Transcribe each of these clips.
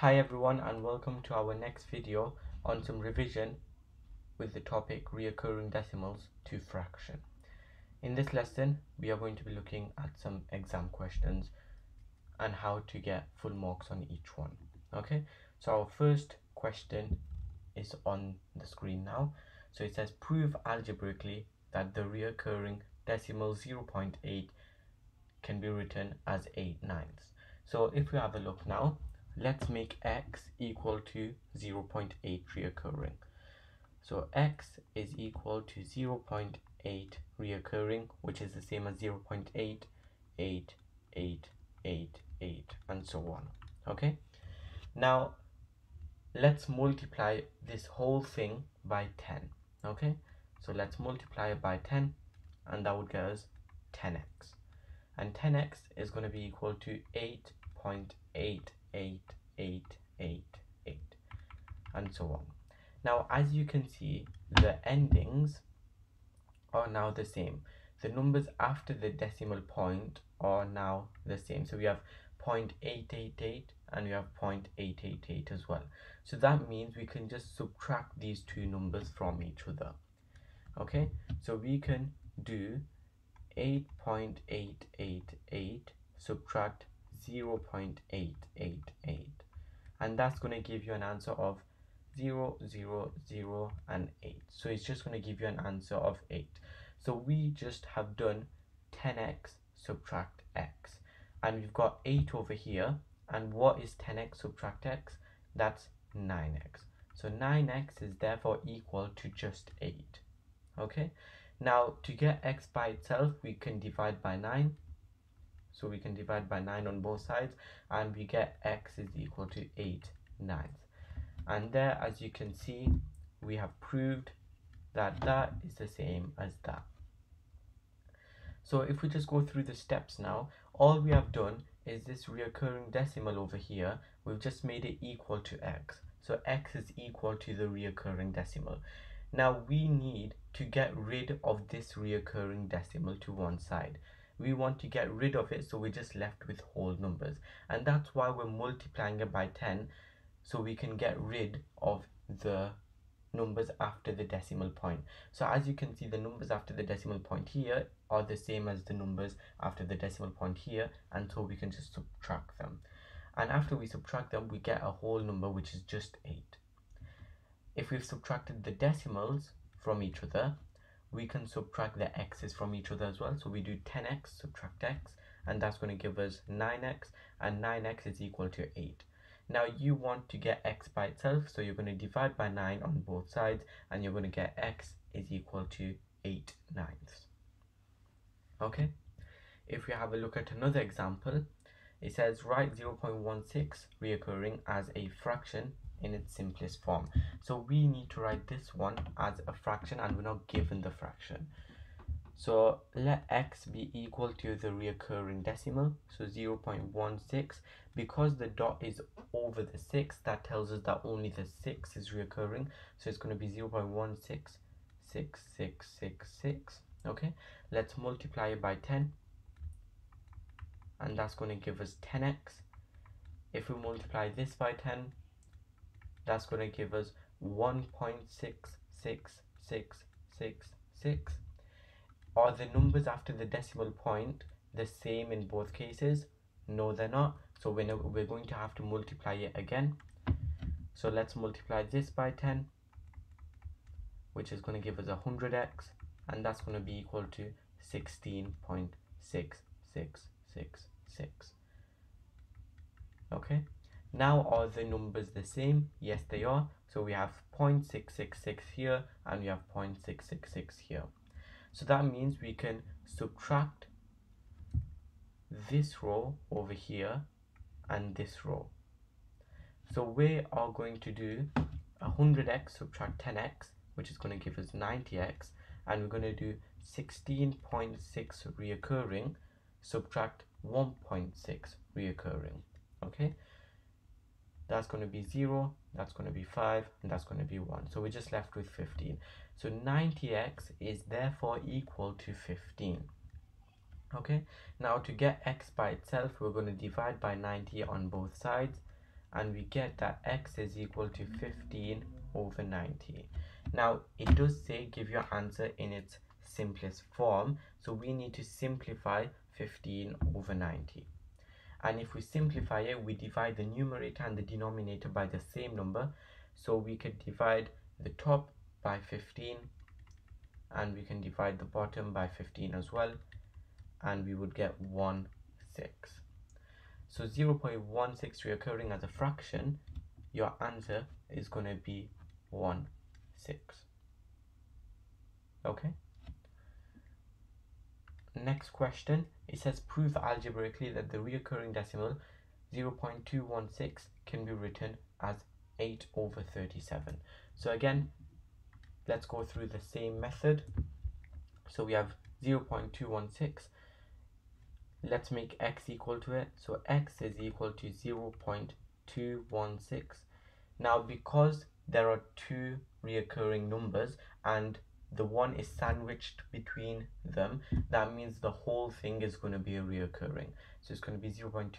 Hi everyone and welcome to our next video on some revision with the topic reoccurring decimals to fraction. In this lesson we are going to be looking at some exam questions and how to get full marks on each one. Okay, so our first question is on the screen now. So it says prove algebraically that the reoccurring decimal 0.8 can be written as 8 ninths. So if we have a look now, let's make x equal to 0.8 reoccurring. So x is equal to 0.8 reoccurring, which is the same as 0.8, 8, 8, 8, 8, and so on. Okay, now let's multiply this whole thing by 10. Okay, so let's multiply it by 10, and that would get us 10x. And 10x is going to be equal to 8.8 eight, eight, eight, eight, and so on. Now, as you can see, the endings are now the same. The numbers after the decimal point are now the same. So we have 0.888 and we have 0.888 as well. So that means we can just subtract these two numbers from each other. Okay, so we can do 8.888 subtract 0 0.888 and that's going to give you an answer of 0 0 0 and 8 so it's just going to give you an answer of 8 so we just have done 10x subtract x. And we've got 8 over here. And what is 10x subtract x? That's 9x so 9x is therefore equal to just 8 okay? Now to get x by itself we can divide by 9 so we can divide by 9 on both sides and we get x is equal to 8 ninths and there as you can see we have proved that that is the same as that. So if we just go through the steps now all we have done is this reoccurring decimal over here. We've just made it equal to x. So x is equal to the reoccurring decimal. Now we need to get rid of this reoccurring decimal to one side we want to get rid of it so we're just left with whole numbers. And that's why we're multiplying it by 10 so we can get rid of the numbers after the decimal point. So as you can see the numbers after the decimal point here are the same as the numbers after the decimal point here and so we can just subtract them. And after we subtract them we get a whole number which is just 8 if we've subtracted the decimals from each other we can subtract the x's from each other as well. So we do 10x subtract x and that's going to give us 9x and 9x is equal to 8. Now you want to get x by itself so you're going to divide by 9 on both sides and you're going to get x is equal to 8 ninths. Okay, if we have a look at another example, it says write 0.16 reoccurring as a fraction in its simplest form. So we need to write this one as a fraction and we're not given the fraction. So let x be equal to the reoccurring decimal, so 0 0.16. Because the dot is over the 6, that tells us that only the 6 is reoccurring. So it's going to be 0 0.166666. Okay, let's multiply it by 10. And that's going to give us 10x. If we multiply this by 10, that's going to give us 1.66666. Are the numbers after the decimal point the same in both cases? No, they're not. So we're, we're going to have to multiply it again. So let's multiply this by 10, which is going to give us 100x, and that's going to be equal to 16.6666. Okay. Now are the numbers the same? Yes, they are. So we have 0.666 here and we have 0.666 here. So that means we can subtract this row over here and this row. So we are going to do 100x subtract 10x, which is going to give us 90x, and we're going to do 16.6 reoccurring subtract 1.6 reoccurring. Okay, that's going to be 0 that's going to be 5 and that's going to be 1 so we're just left with 15 so 90x is therefore equal to 15 okay? Now to get x by itself we're going to divide by 90 on both sides and we get that x is equal to 15 over 90 now it does say give your answer in its simplest form. So we need to simplify 15 over 90 and if we simplify it we divide the numerator and the denominator by the same number. So we could divide the top by 15 and we can divide the bottom by 15 as well and we would get 1 6 so 0.16 reoccurring as a fraction your answer is going to be 1 6 okay next question. It says prove algebraically that the reoccurring decimal 0.216 can be written as 8 over 37 so again let's go through the same method. So we have 0.216 let's make x equal to it. So x is equal to 0.216 now because there are two reoccurring numbers and the one is sandwiched between them that means the whole thing is going to be a reoccurring. So it's going to be 0.216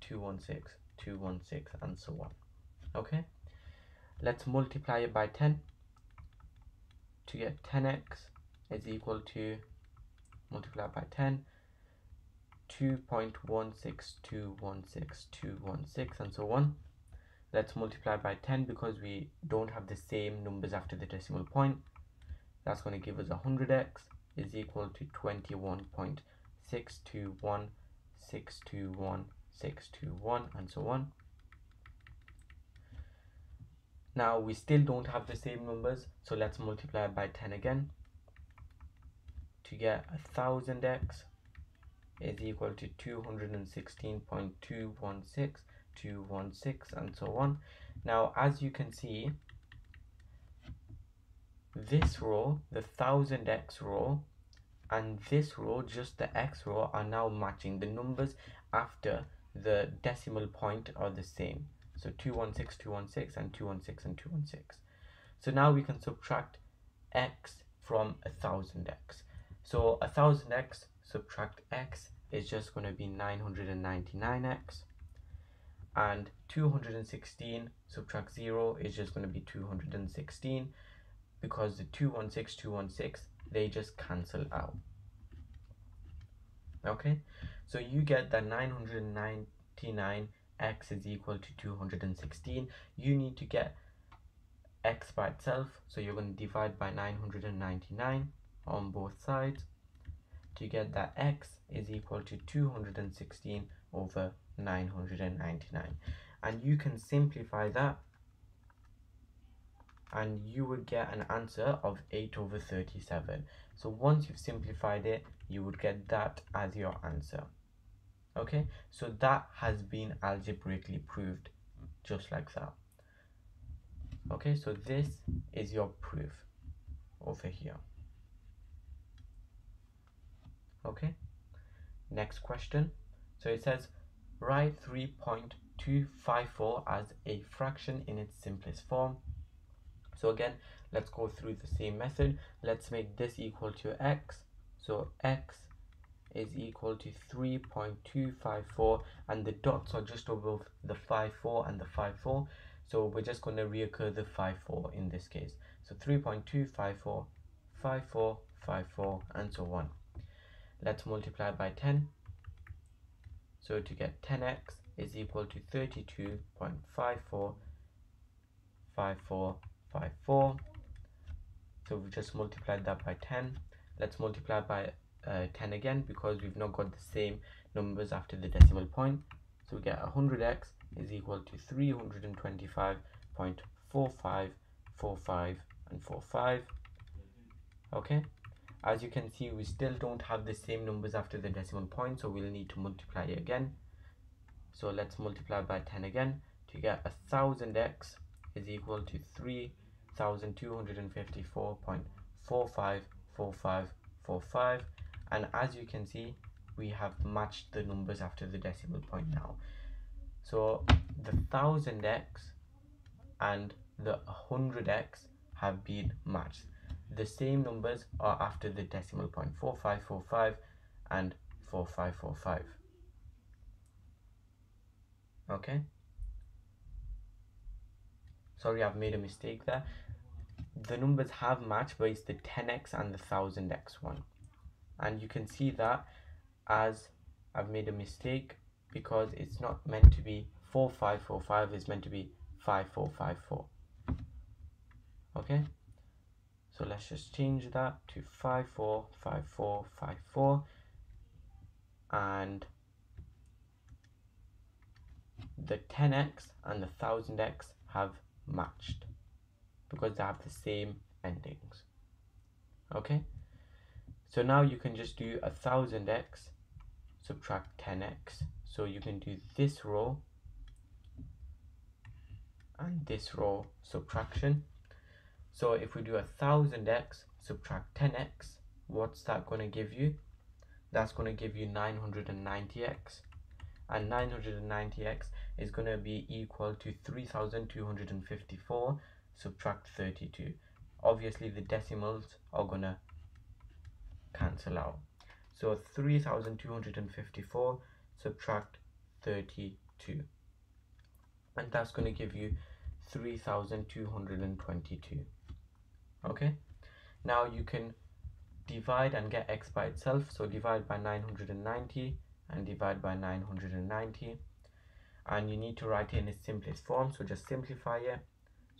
216 216 and so on. Okay? Let's multiply it by 10 to get 10x is equal to multiply by 10 2.16216 and so on. Let's multiply by 10 because we don't have the same numbers after the decimal point that's going to give us 100x is equal to 21.621621 and so on. Now we still don't have the same numbers so let's multiply by 10 again. To get a thousand x is equal to 216.216 216 and so on. Now as you can see this row the thousand x row and this row just the x row are now matching. The numbers after the decimal point are the same. So 216 216 and 216 and 216 so now we can subtract x from a thousand x. So a thousand x subtract x is just going to be 999x and 216 subtract 0 is just going to be 216 because the 216 216 they just cancel out. Okay? So you get that 999 x is equal to 216 you need to get x by itself. So you're going to divide by 999 on both sides. To get that x is equal to 216 over 999 and you can simplify that and you would get an answer of 8 over 37 so once you've simplified it you would get that as your answer. Okay? So that has been algebraically proved just like that. Okay? So this is your proof over here. Okay? Next question. So it says write 3.254 as a fraction in its simplest form so again let's go through the same method. Let's make this equal to x. So x is equal to 3.254 and the dots are just above the 54 and the 54 so we're just going to reoccur the 54 in this case. So 3.254 54 54 and so on. Let's multiply by 10 so to get 10x is equal to 32.54 5454 so we just multiplied that by 10 let's multiply by uh, 10 again because we've not got the same numbers after the decimal point. So we get 100x is equal to 325.4545 and 45 okay? As you can see we still don't have the same numbers after the decimal point so we'll need to multiply again. So let's multiply by 10 again to get a thousand x is equal to 3254.454545 and as you can see we have matched the numbers after the decimal point now. So the thousand x and the 100x have been matched. The same numbers are after the decimal point 4545 and 4545 okay sorry I've made a mistake there. The numbers have matched but it's the 10x and the 1000x one. And you can see that as I've made a mistake because it's not meant to be 4545 it's meant to be 5454 okay? So let's just change that to 545454 and the 10x and the 1000x have matched because they have the same endings. Okay? So now you can just do a 1000x subtract 10x so you can do this row and this row subtraction. So if we do a 1000x subtract 10x what's that going to give you? That's going to give you 990x and 990x is going to be equal to 3254 subtract 32 obviously the decimals are going to cancel out. So 3254 subtract 32 and that's going to give you 3222 okay? Now you can divide and get x by itself. So divide by 990 and divide by 990 and you need to write it in its simplest form so just simplify it.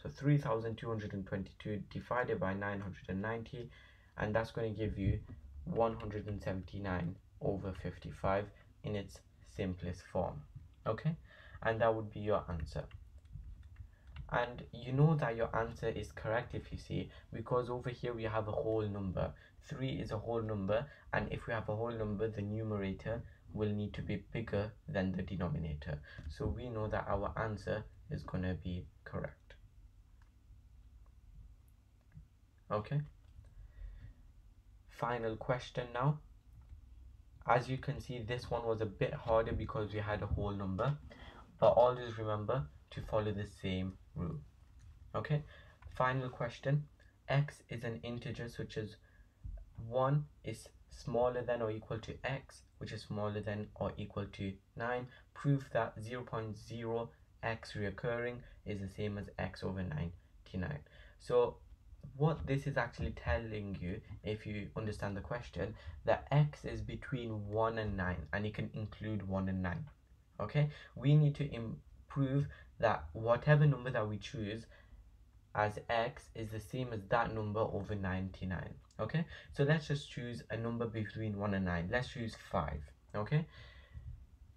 So 3222 divided by 990 and that's going to give you 179 over 55 in its simplest form okay? And that would be your answer. And you know that your answer is correct if you see because over here we have a whole number. 3 is a whole number and if we have a whole number the numerator will need to be bigger than the denominator. So we know that our answer is going to be correct. Okay. Final question now. As you can see this one was a bit harder because we had a whole number but always remember to follow the same rule. Okay. Final question. X is an integer such as 1 is smaller than or equal to x which is smaller than or equal to 9 prove that 0 0.0 x reoccurring is the same as x over 99 so what this is actually telling you if you understand the question that x is between 1 and 9 and it can include 1 and 9 okay? We need to improve that whatever number that we choose as x is the same as that number over 99 okay? So let's just choose a number between 1 and 9 let's choose 5 okay?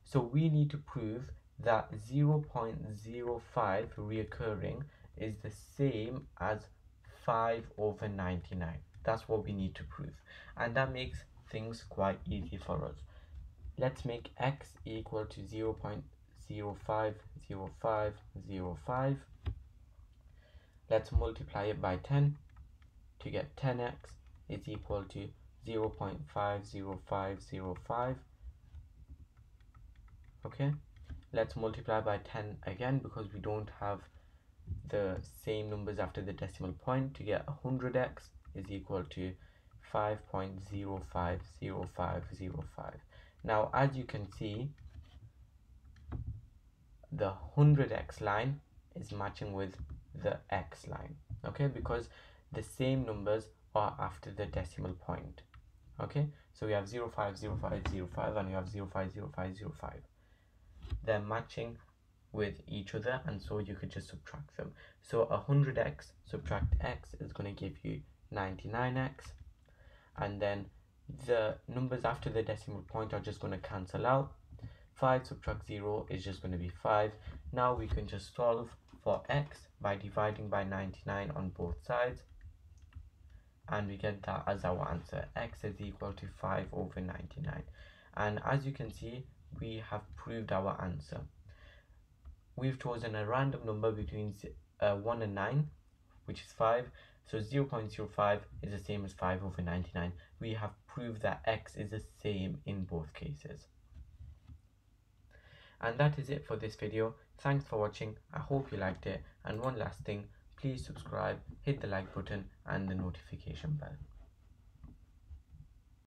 So we need to prove that 0 0.05 reoccurring is the same as 5 over 99 that's what we need to prove. And that makes things quite easy for us. Let's make x equal to 0 0.050505 let's multiply it by 10 to get 10x is equal to 0 0.50505 okay? Let's multiply by 10 again because we don't have the same numbers after the decimal point. To get 100x is equal to 5.050505 now as you can see the 100x line is matching with the x line. Okay? Because the same numbers are after the decimal point. Okay? So we have 050505 and we have 050505 they're matching with each other and so you could just subtract them. So 100x subtract x is going to give you 99x and then the numbers after the decimal point are just going to cancel out. 5 subtract 0 is just going to be 5 now we can just solve for x by dividing by 99 on both sides and we get that as our answer. X is equal to 5 over 99 and as you can see we have proved our answer. We've chosen a random number between uh, 1 and 9 which is 5 so 0 0.05 is the same as 5 over 99 we have proved that x is the same in both cases. And that is it for this video. Thanks for watching. I hope you liked it. And one last thing please subscribe hit the like button and the notification bell